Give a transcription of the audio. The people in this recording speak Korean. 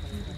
궁금해.